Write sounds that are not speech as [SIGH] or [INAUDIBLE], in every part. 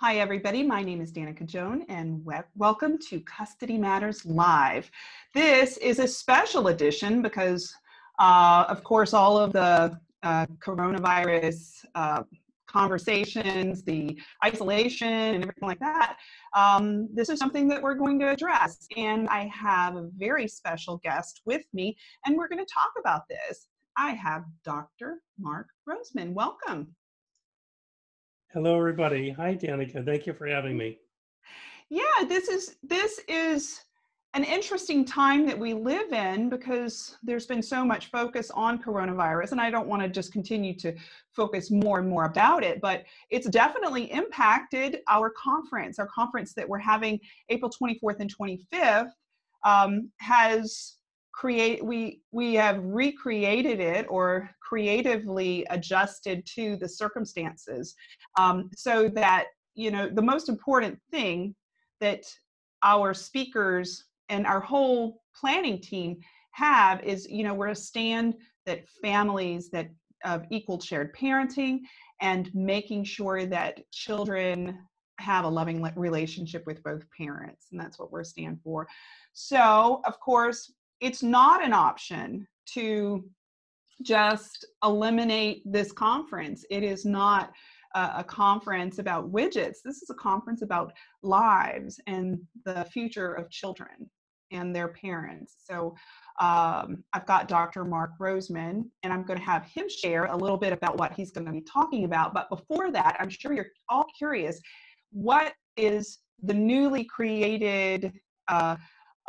Hi, everybody. My name is Danica Joan, and we- welcome to Custody Matters Live. This is a special edition because, uh, of course, all of the uh, coronavirus uh, conversations, the isolation, and everything like that, um, this is something that we're going to address. And I have a very special guest with me, and we're going to talk about this. I have Dr. Mark Roseman. Welcome. Hello, everybody. Hi, Danica. Thank you for having me. Yeah, this is this is an interesting time that we live in because there's been so much focus on coronavirus, and I don't want to just continue to focus more and more about it, but it's definitely impacted our conference. Our conference that we're having April 24th and 25th um, has create we we have recreated it or creatively adjusted to the circumstances um, so that you know the most important thing that our speakers and our whole planning team have is you know we're a stand that families that of equal shared parenting and making sure that children have a loving relationship with both parents and that's what we're stand for. So of course it's not an option to just eliminate this conference. It is not a, a, conference about widgets. This is a conference about lives and the future of children and their parents. So um, I've got Dr. Mark Roseman, and I'm going to have him share a little bit about what he's going to be talking about. But before that, I'm sure you're all curious what is the newly created uh,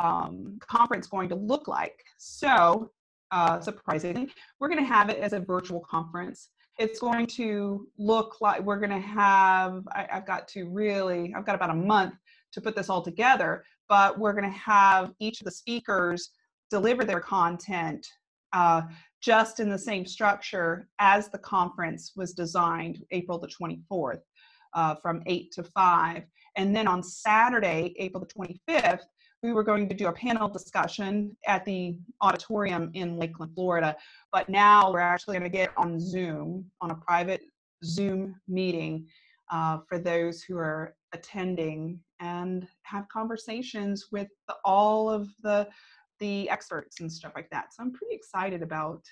um, conference going to look like. So, uh, surprisingly, we're going to have it as a virtual conference. It's going to look like we're going to have, I, I've got to really, I've got about a month to put this all together, but we're going to have each of the speakers deliver their content uh, just in the same structure as the conference was designed April the 24th uh, from 8 to 5. And then on Saturday, April the 25th, we were going to do a panel discussion at the auditorium in Lakeland, Florida, but now we're actually going to get on Zoom, on a private Zoom meeting uh, for those who are attending and have conversations with the, all of the the experts and stuff like that. So I'm pretty excited about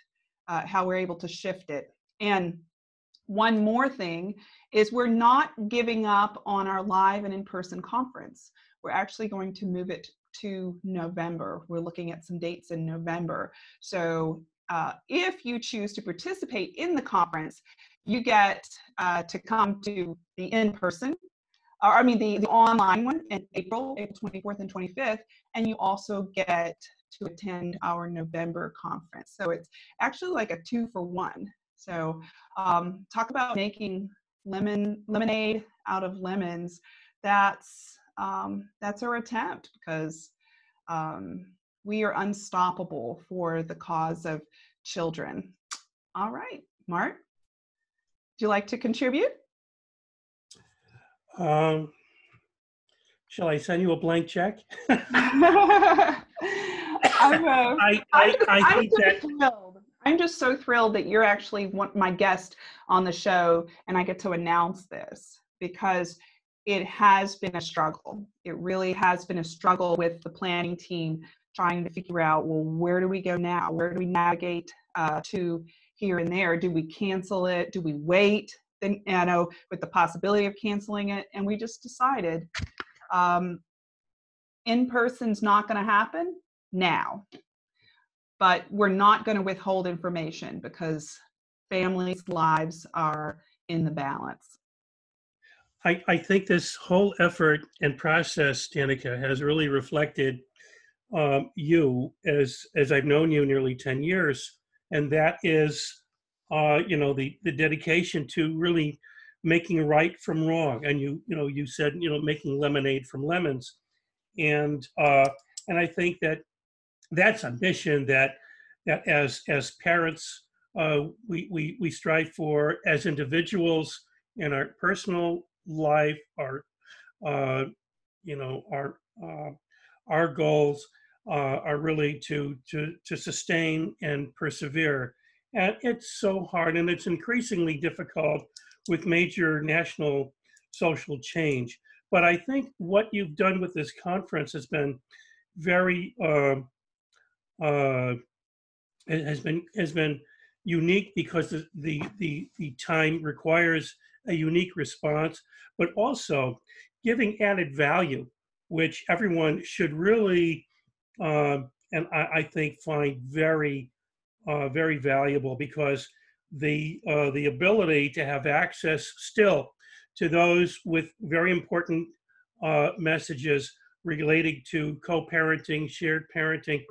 uh, how we're able to shift it. And one more thing is we're not giving up on our live and in-person conference. We're actually going to move it to November. We're looking at some dates in November. So uh, if you choose to participate in the conference, you get uh, to come to the in-person, or I mean the, the online one in April, April 24th and 25th, and you also get to attend our November conference. So it's actually like a two for one. So um, talk about making lemon lemonade out of lemons. That's um, that's our attempt because um, we are unstoppable for the cause of children. All right, Mark, would you like to contribute? Um, shall I send you a blank check? [LAUGHS] I'm, uh, [LAUGHS] I, I, I think that. Thrilled. I'm just so thrilled that you're actually one, my guest on the show and I get to announce this because it has been a struggle. It really has been a struggle with the planning team trying to figure out, well, where do we go now? Where do we navigate uh, to here and there? Do we cancel it? Do we wait? Then, you know, with the possibility of canceling it. And we just decided um, in person's not going to happen now. But we're not going to withhold information because families' lives are in the balance. I, I think this whole effort and process, Danica, has really reflected um, you as as I've known you nearly ten years, and that is, uh, you know, the the dedication to really making right from wrong. And you you know you said you know making lemonade from lemons, and uh, and I think that that's a mission that that as as parents uh, we, we we strive for as individuals in our personal life, our, uh, you know, our uh, our goals uh, are really to to to sustain and persevere. And it's so hard, and it's increasingly difficult with major national social change. But I think what you've done with this conference has been very uh, uh, has been has been unique because the, the the the time requires a unique response, but also giving added value, which everyone should really uh, and I, I, think find very uh, very valuable because the uh, the ability to have access still to those with very important uh, messages relating to co-parenting, shared parenting,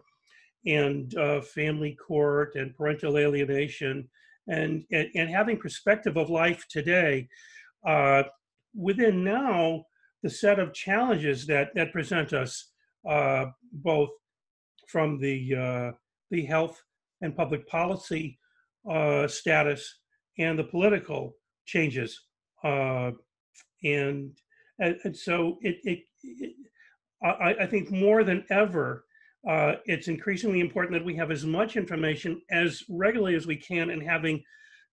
and uh, family court and parental alienation, and, and, and having perspective of life today uh, within now the set of challenges that that present us uh, both from the uh, the health and public policy uh, status and the political changes. Uh, and, and, and so it, it, it I, I, think more than ever, uh, it's increasingly important that we have as much information as regularly as we can and having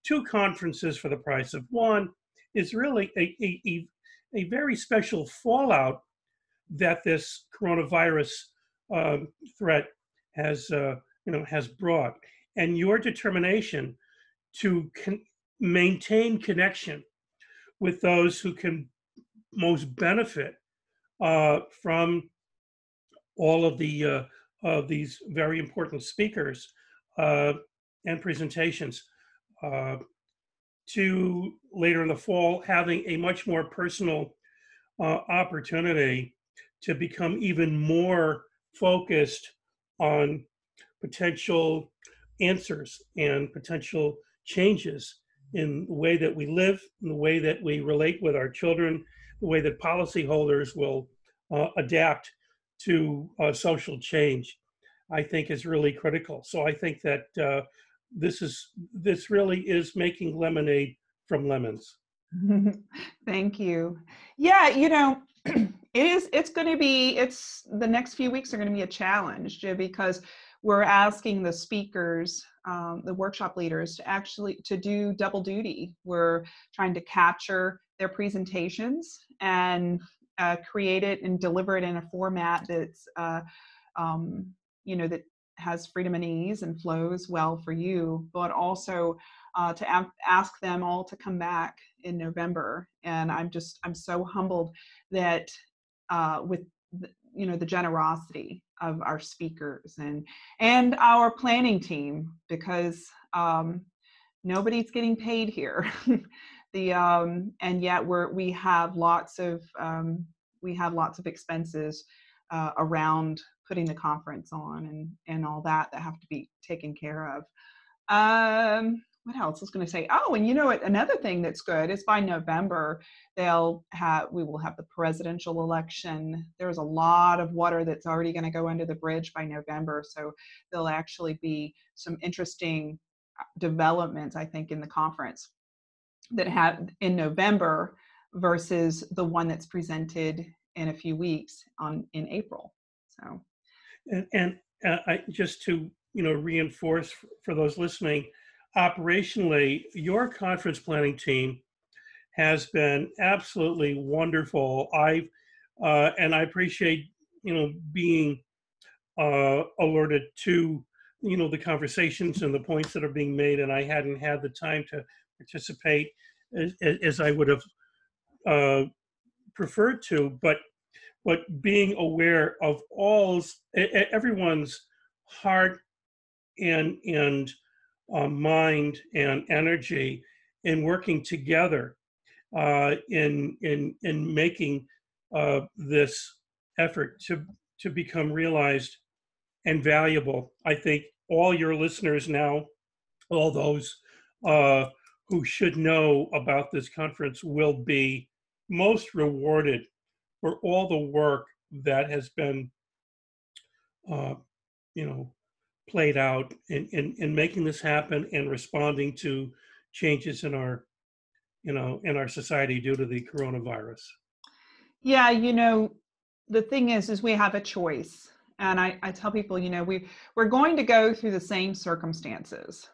two conferences for the price of one is really a, a, a, very special fallout that this coronavirus uh, threat has uh, you know has brought. And your determination to con- maintain connection with those who can most benefit uh, from all of the uh, of these very important speakers uh, and presentations uh, to later in the fall having a much more personal uh, opportunity to become even more focused on potential answers and potential changes in the way that we live, in the way that we relate with our children, the way that policyholders will uh, adapt to uh, social change, I think is really critical. So I think that uh, this is this really is making lemonade from lemons. [LAUGHS] Thank you. Yeah, you know, [CLEARS THROAT] it is. It's going to be. It's the next few weeks are going to be a challenge because we're asking the speakers, um, the workshop leaders, to actually to do double duty. We're trying to capture their presentations and uh, create it and deliver it in a format that's, uh, um, you know, that has freedom and ease and flows well for you, but also uh, to ask them all to come back in November. And I'm just, I'm so humbled that uh, with, the, you know, the generosity of our speakers and and our planning team because um, nobody's getting paid here. [LAUGHS] the um, and yet we're we have lots of um, we have lots of expenses uh, around putting the conference on and and all that that have to be taken care of. Um, what else I was going to say? Oh, and you know what? Another thing that's good is by November they'll have we will have the presidential election. There's a lot of water that's already going to go under the bridge by November, so there'll actually be some interesting uh, developments I think in the conference that have in November versus the one that's presented in a few weeks on in April. So, and, and uh, I just to you know reinforce for those listening operationally, your conference planning team has been absolutely wonderful. I uh, and I appreciate you know being uh, alerted to you know the conversations and the points that are being made, and I hadn't had the time to participate as, as I would have uh, preferred to, but but being aware of all's everyone's heart and and uh, mind and energy in working together uh, in in in making uh, this effort to to become realized and valuable. I think all your listeners now, all those uh, who should know about this conference, will be most rewarded for all the work that has been, uh, you know, played out in, in, in making this happen and responding to changes in our you know in our society due to the coronavirus. Yeah you know the thing is is we have a choice. And i, I tell people you know we we're going to go through the same circumstances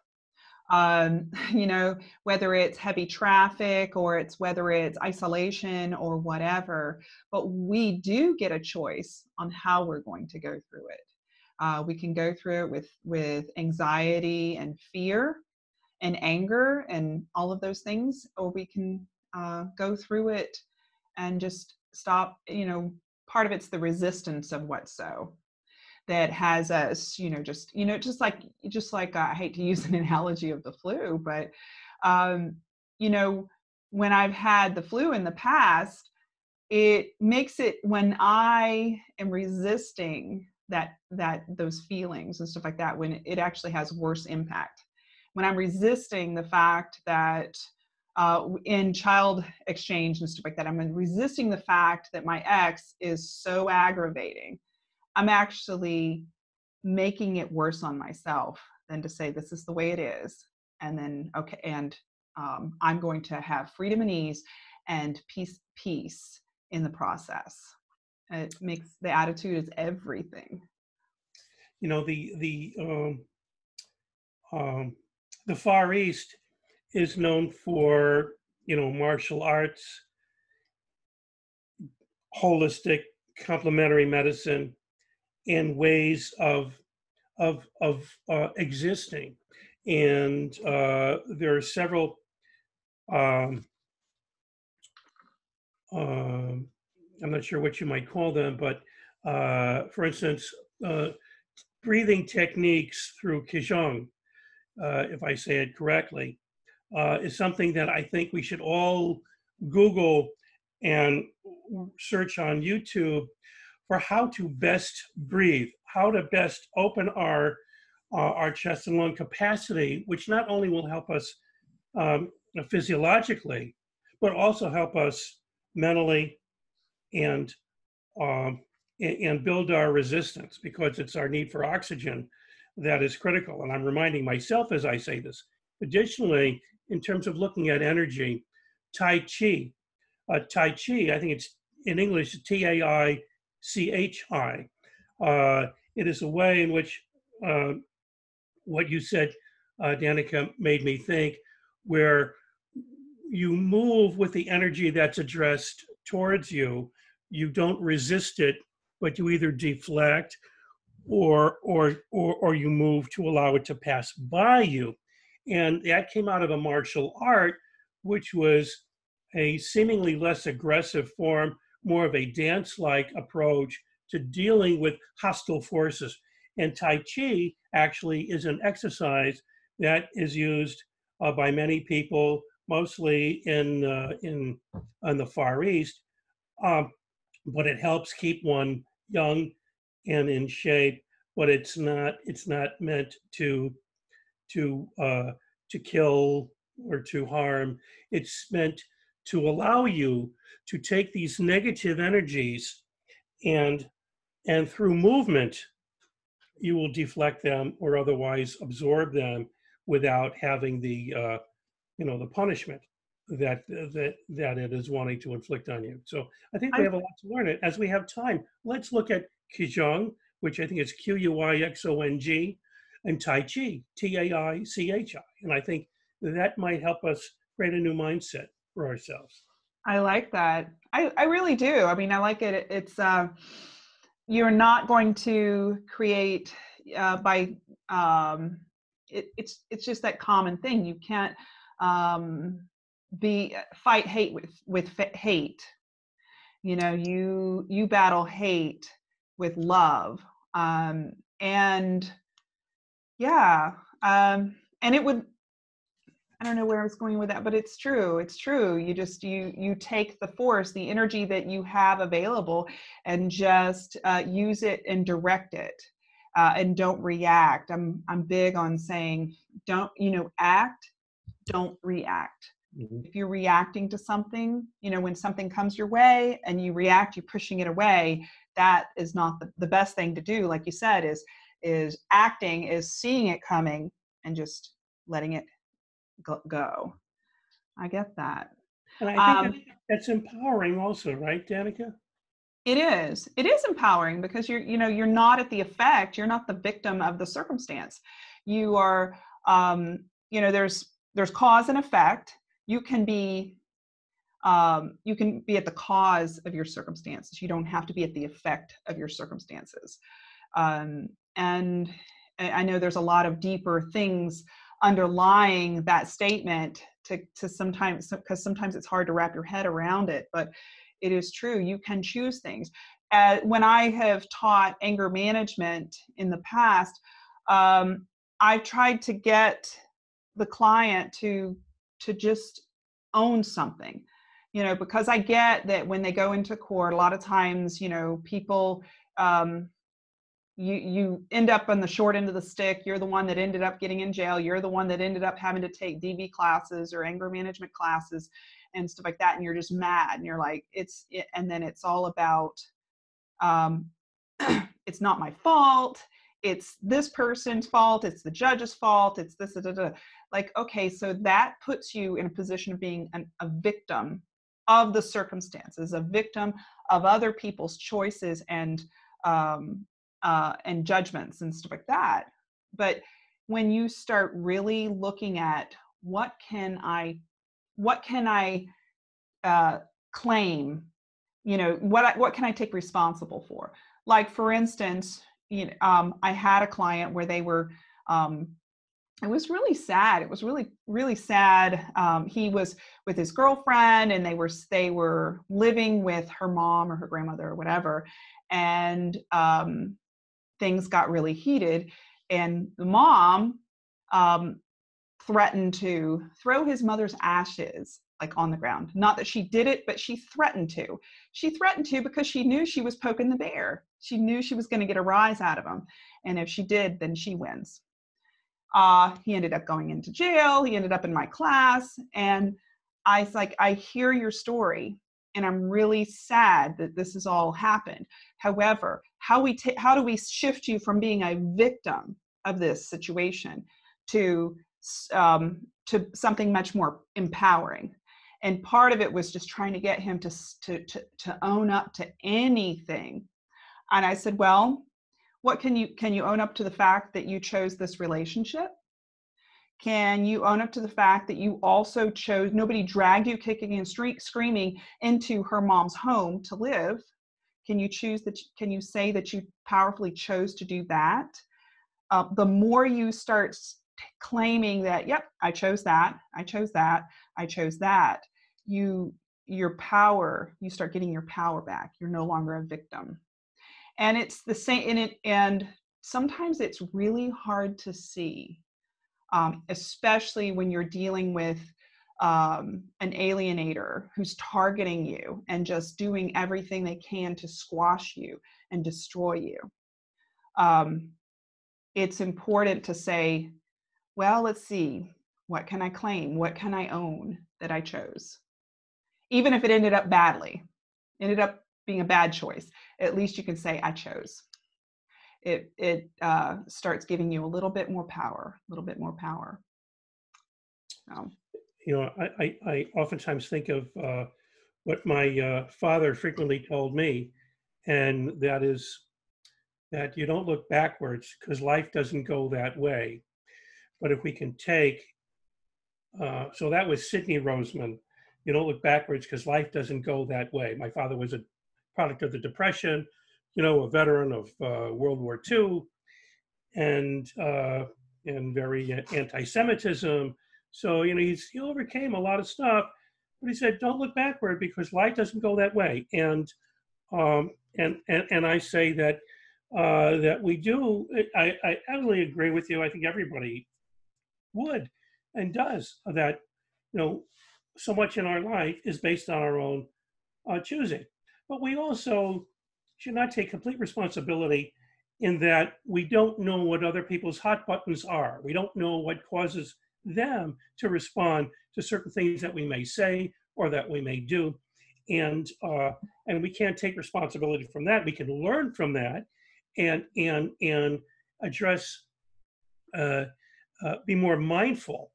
um, [LAUGHS] you know, whether it's heavy traffic or it's whether it's isolation or whatever. But we do get a choice on how we're going to go through it. Uh, we can go through it with with anxiety and fear and anger and all of those things, or we can uh, go through it and just stop. You know, part of it's the resistance of what's so that has us you know just you know just like just like uh, i hate to use an [LAUGHS] analogy of the flu but um you know when i've had the flu in the past it makes it when i am resisting that that those feelings and stuff like that when it actually has worse impact. When i'm resisting the fact that uh, in child exchange and stuff like that i'm resisting the fact that my ex is so aggravating I'm actually making it worse on myself than to say this is the way it is and then okay and um, i'm going to have freedom and ease and peace peace in the process. It makes the attitude is everything. You know the the um, um, the far east is known for you know martial arts holistic complementary medicine and ways of of of uh, existing. And uh, there are several. Um, um, I'm not sure what you might call them, but uh, for instance, uh, breathing techniques through Qigong, uh, if I say it correctly, uh, is something that I think we should all Google and search on YouTube for how to best breathe, how to best open our uh, our chest and lung capacity, which not only will help us um, physiologically, but also help us mentally and um, and build our resistance because it's our need for oxygen that is critical. And I'm reminding myself as I say this. Additionally, in terms of looking at energy, Tai Chi, uh, Tai Chi, I think it's in English T A I CHI. Uh, it is a way in which uh, what you said, uh, Danica, made me think, where you move with the energy that's addressed towards you. You don't resist it, but you either deflect or or or, or you move to allow it to pass by you. And that came out of a martial art, which was a seemingly less aggressive form more of a dance like approach to dealing with hostile forces. And Tai Chi actually is an exercise that is used uh, by many people, mostly in, uh, in, in the Far East, um, but it helps keep one young and in shape. But it's not it's not meant to to uh, to kill or to harm. It's meant to allow you to take these negative energies and and through movement you will deflect them or otherwise absorb them without having the uh, you know the punishment that that that it is wanting to inflict on you. So I think we have a lot to learn. It as we have time. Let's look at Qigong, which I think is Q U I X O N G, and Tai Chi, T A I C H I, and I think that might help us create a new mindset for ourselves. I like that. I, I really do. I mean, I like it. It's uh, you're not going to create uh, by um, it, it's it's just that common thing. You can't um, be fight hate with with hate. You know, you you battle hate with love, um, and yeah, um, and it would I don't know where I was going with that, but it's true. It's true. You just you you take the force, the energy that you have available, and just uh, use it and direct it, uh, and don't react. I'm I'm big on saying don't you know act, don't react. Mm-hmm. If you're reacting to something, you know when something comes your way and you react, you're pushing it away. That is not the, the best thing to do. Like you said, is is acting is seeing it coming and just letting it go. I get that. And I think um, that's empowering also, right, Danica? It is. It is empowering because you're, you know, you're not at the effect. You're not the victim of the circumstance. You are, um, you know there's there's cause and effect you can be um, you can be at the cause of your circumstances you don't have to be at the effect of your circumstances um, and i know there's a lot of deeper things underlying that statement to, to sometimes because sometimes it's hard to wrap your head around it but it is true you can choose things. Uh, when i have taught anger management in the past um, i've tried to get the client to to just own something you know because i get that when they go into court a lot of times you know people um, you you end up on the short end of the stick. You're the one that ended up getting in jail. You're the one that ended up having to take dv classes or anger management classes and stuff like that. And you're just mad. And you're like it's it, and then it's all about um [CLEARS THROAT] it's not my fault. It's this person's fault. It's the judge's fault. It's this da, da, da. like okay so that puts you in a position of being an, a victim of the circumstances a victim of other people's choices and um, uh, and judgments and stuff like that. But when you start really looking at what can i what can i uh, claim you know what I, what can i take responsible for? Like for instance you know um, i had a client where they were um, it was really sad it was really really sad um, he was with his girlfriend and they were they were living with her mom or her grandmother or whatever. And um, things got really heated and the mom um, threatened to throw his mother's ashes like on the ground. Not that she did it but she threatened to. She threatened to because she knew she was poking the bear. She knew she was going to get a rise out of him and if she did then she wins. Uh, he ended up going into jail he ended up in my class and i was like i hear your story and i'm really sad that this has all happened. However how we ta- how do we shift you from being a victim of this situation to um, to something much more empowering? And part of it was just trying to get him to, to to to own up to anything. And i said well what can you can you own up to the fact that you chose this relationship can you own up to the fact that you also chose nobody dragged you kicking and streak, screaming into her mom's home to live? Can you choose that can you say that you powerfully chose to do that? Uh, the more you start claiming that yep i chose that i chose that i chose that you your power you start getting your power back. You're no longer a victim. And it's the same in it and sometimes it's really hard to see um, especially when you're dealing with um, an alienator who's targeting you and just doing everything they can to squash you and destroy you. Um, it's important to say well let's see what can i claim? What can i own that i chose? Even if it ended up badly ended up being a bad choice at least you can say i chose it it uh, starts giving you a little bit more power a little bit more power. So. you know I, I, I oftentimes think of uh, what my uh, father frequently told me and that is that you don't look backwards because life doesn't go that way. But if we can take uh, so that was sidney roseman you don't look backwards because life doesn't go that way. My father was a product of the depression you know, a veteran of uh, World War II and uh, and very anti-Semitism. So you know, he's, he overcame a lot of stuff, but he said, "Don't look backward because life doesn't go that way." And um, and and and I say that uh, that we do. I, I absolutely agree with you. I think everybody would and does that. You know, so much in our life is based on our own uh, choosing, but we also should not take complete responsibility in that we don't know what other people's hot buttons are. We don't know what causes them to respond to certain things that we may say or that we may do. And, uh, and we can't take responsibility from that. We can learn from that and, and, and address, uh, uh, be more mindful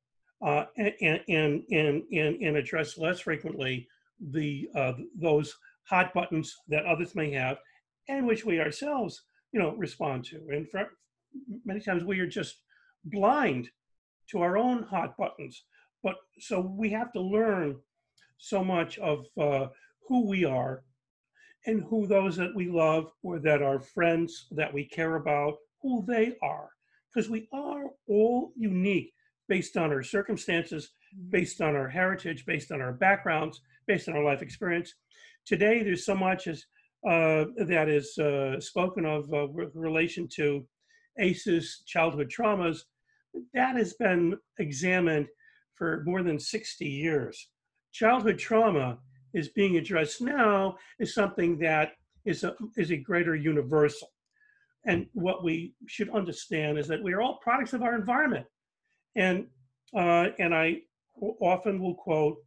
uh, and, and, and, and, and address less frequently the, uh, those hot buttons that others may have and which we ourselves, you know, respond to. And for, many times we are just blind to our own hot buttons. But so we have to learn so much of uh, who we are and who those that we love or that are friends that we care about, who they are. Because we are all unique based on our circumstances, mm-hmm. based on our heritage, based on our backgrounds, based on our life experience. Today, there's so much as, uh, that is uh, spoken of uh, with relation to ACEs, childhood traumas. That has been examined for more than 60 years. Childhood trauma is being addressed now is something that is a, is a greater universal. And what we should understand is that we are all products of our environment. And, uh, and I often will quote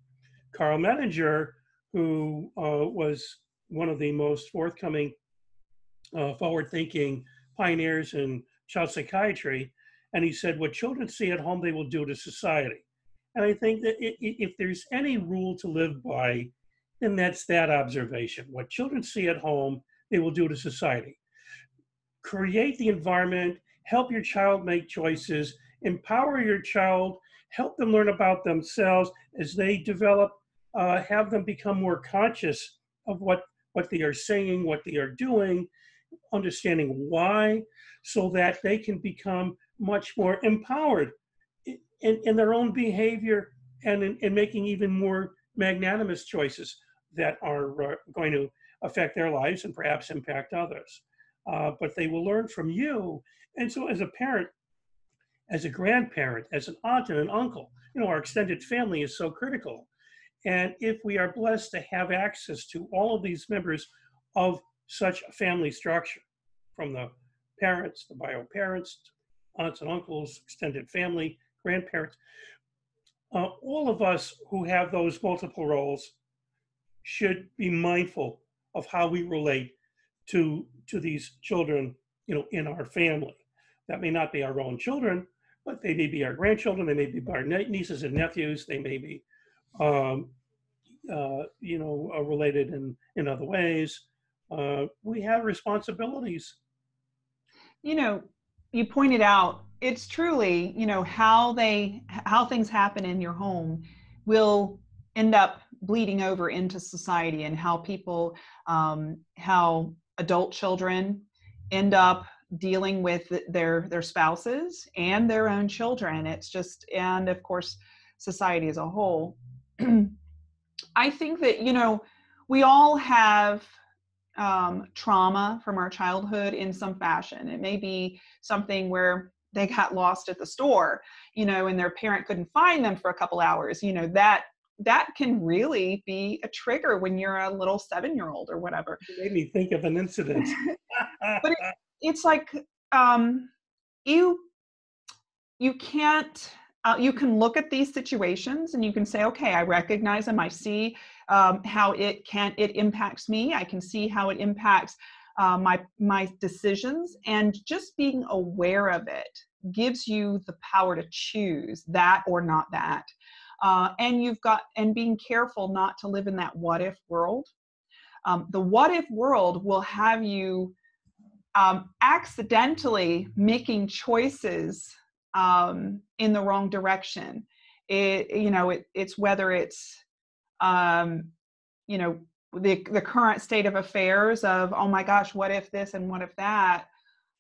Karl Menninger, who uh, was one of the most forthcoming, uh, forward thinking pioneers in child psychiatry. And he said, What children see at home, they will do to society. And I think that if there's any rule to live by, then that's that observation. What children see at home, they will do to society. Create the environment, help your child make choices, empower your child, help them learn about themselves as they develop, uh, have them become more conscious of what, what they are saying, what they are doing, understanding why, so that they can become much more empowered in, in their own behavior and in, in making even more magnanimous choices that are uh, going to affect their lives and perhaps impact others. Uh, but they will learn from you. And so, as a parent, as a grandparent, as an aunt and an uncle, you know, our extended family is so critical. And if we are blessed to have access to all of these members of such a family structure, from the parents, the bio parents, aunts and uncles, extended family, grandparents, uh, all of us who have those multiple roles should be mindful of how we relate to to these children you know in our family. That may not be our own children but they may be our grandchildren they may be our nieces and nephews they may be um, you know uh, related in in other ways uh, we have responsibilities. You know you pointed out it's truly you know how they how things happen in your home will end up bleeding over into society and how people um, how adult children end up dealing with their their spouses and their own children. It's just and of course society as a whole [CLEARS THROAT] i think that you know we all have um, trauma from our childhood in some fashion it may be something where they got lost at the store you know and their parent couldn't find them for a couple hours you know that that can really be a trigger when you're a little seven year old or whatever. It made me think of an incident. [LAUGHS] but it, it's like um, you you can't uh, you can look at these situations and you can say okay i recognize them. I see um, how it can it impacts me. I can see how it impacts uh, my my decisions. And just being aware of it gives you the power to choose that or not that. Uh, and you've got, and being careful not to live in that what if world. Um, the what if world will have you um, accidentally making choices um, in the wrong direction. It, you know, it, it's whether it's, um, you know, the, the current state of affairs of, oh my gosh, what if this and what if that?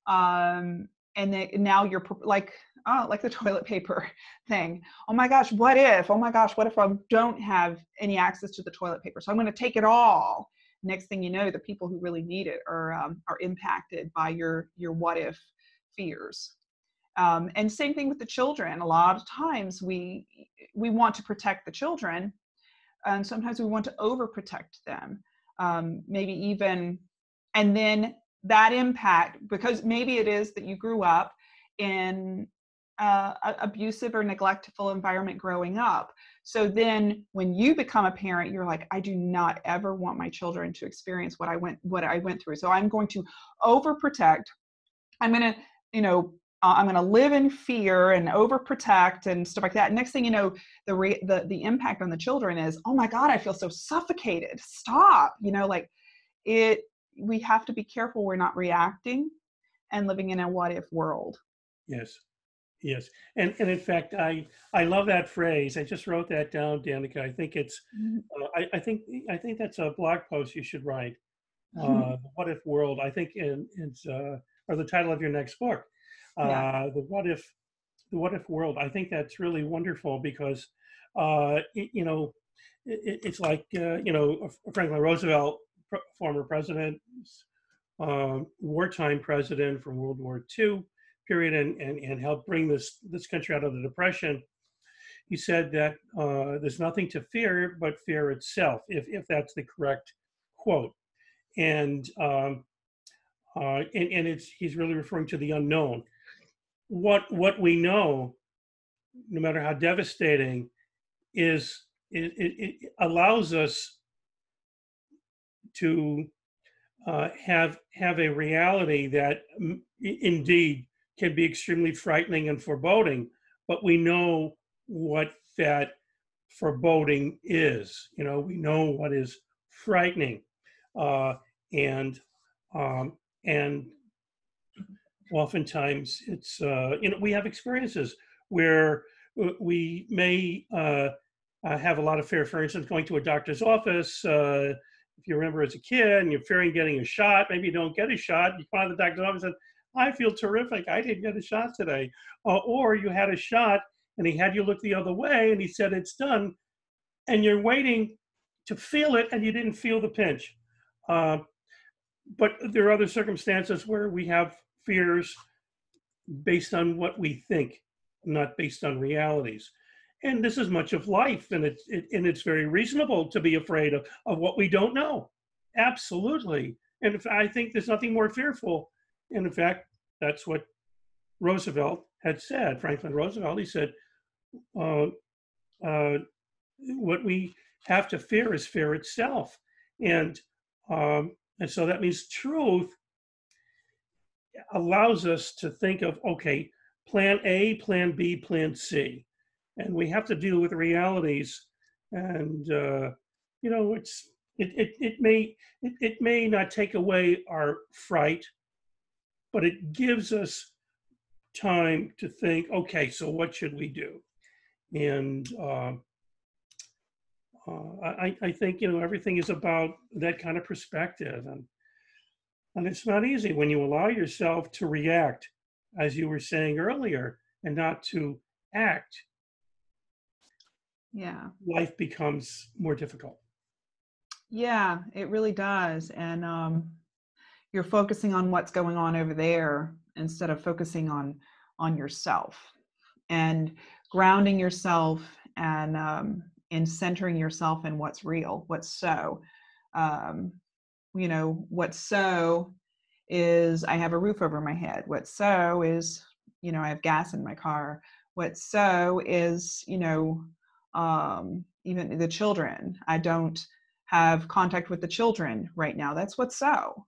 Um, and then now you're like oh, like the [LAUGHS] toilet paper thing. Oh my gosh, what if? Oh my gosh, what if I don't have any access to the toilet paper? So I'm going to take it all. Next thing you know, the people who really need it are um, are impacted by your your what if fears. Um, and same thing with the children. A lot of times we we want to protect the children, and sometimes we want to overprotect them. Um, maybe even, and then that impact because maybe it is that you grew up in abusive or neglectful environment growing up. So then when you become a parent, you're like, I do not ever want my children to experience what I went what I went through. So I'm going to overprotect. I'm going to, you know, uh, I'm going to live in fear and overprotect and stuff like that. Next thing you know, the re- the the impact on the children is, oh my God, I feel so suffocated. Stop. You know, like it. We have to be careful we're not reacting and living in a what if world. Yes Yes, and and in fact, I I love that phrase. I just wrote that down, Danica. I think it's, Mhm. uh, I I think I think that's a blog post you should write. Mhm. Uh, the what if world. I think in it's uh, or the title of your next book. Uh, Yeah. The what if, the what if world. I think that's really wonderful because, uh, it, you know, it, it's like uh, you know Franklin Roosevelt, pr- former president, um, wartime president from World War II period and, and, and helped bring this, this country out of the depression. He said that uh, there's nothing to fear but fear itself, if, if that's the correct quote. And, um, uh, and, and it's, he's really referring to the unknown. What, what we know, no matter how devastating, is it, it, it allows us to uh, have have a reality that mm, i- indeed can be extremely frightening and foreboding, but we know what that foreboding is. You know, we know what is frightening, uh, and um, and oftentimes it's uh, you know we have experiences where uh, we may uh, uh, have a lot of fear. For instance, going to a doctor's office. Uh, if you remember as a kid and you're fearing getting a shot, maybe you don't get a shot. You come out of the doctor's office and I feel terrific. I didn't get a shot today. Uh, or you had a shot and he had you look the other way and he said it's done. And you're waiting to feel it and you didn't feel the pinch. Uh, but there are other circumstances where we have fears based on what we think, not based on realities. And this is much of life, and it's it, and it's very reasonable to be afraid of, of what we don't know. Absolutely. And if, I think there's nothing more fearful and in fact, that's what Roosevelt had said, Franklin Roosevelt. He said, uh, uh, what we have to fear is fear itself. And, um, and so that means truth allows us to think of, okay, plan A, plan B, plan C. And we have to deal with realities. And, uh, you know, it's, it, it, it may it, it may not take away our fright but it gives us time to think okay so what should we do and uh, uh, I, I think you know everything is about that kind of perspective and and it's not easy when you allow yourself to react as you were saying earlier and not to act Yeah. life becomes more difficult Yeah, it really does. And um, you're focusing on what's going on over there instead of focusing on on yourself and grounding yourself and um, and centering yourself in what's real, what's so. Um, you know, what's so is I have a roof over my head. What's so is you know I have gas in my car. What's so is you know um, even the children. I don't have contact with the children right now. That's what's so.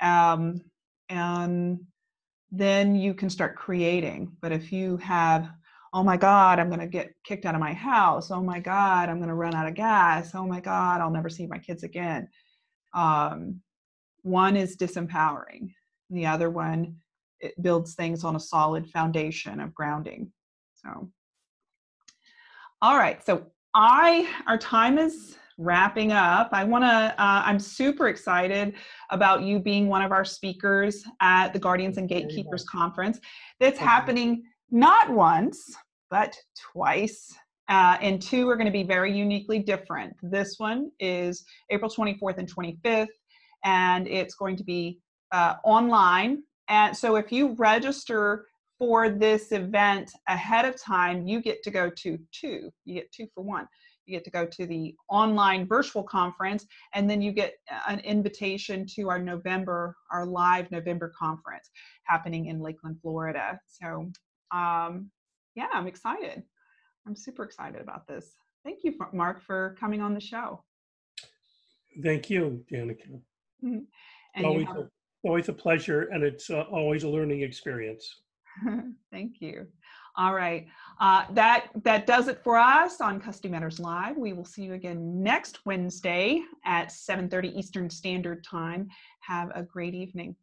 Um, and then you can start creating. But if you have, oh my God, I'm going to get kicked out of my house. Oh my God, I'm going to run out of gas. Oh my God, I'll never see my kids again. Um, one is disempowering. The other one, it builds things on a solid foundation of grounding. So, all right. So I, our time is wrapping up. I want to, uh, I'm super excited about you being one of our speakers at the Guardians and Gatekeepers. Conference. That's happening not once, but twice. Uh, and two are going to be very uniquely different. This one is April 24th and 25th, and it's going to be uh, online. And so if you register for this event ahead of time, you get to go to two. You get two for one. You get to go to the online virtual conference, and then you get an invitation to our November, our live November conference happening in Lakeland, Florida. So, um, yeah, I'm excited. I'm super excited about this. Thank you, Mark, for coming on the show. thank you danica And you always, have- a, always a pleasure and it's uh, always a learning experience [LAUGHS] Thank you. All right, uh, that that does it for us on Custody Matters Live. We will see you again next Wednesday at 7:30 Eastern Standard Time. Have a great evening.